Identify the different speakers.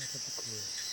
Speaker 1: Acabou
Speaker 2: comigo.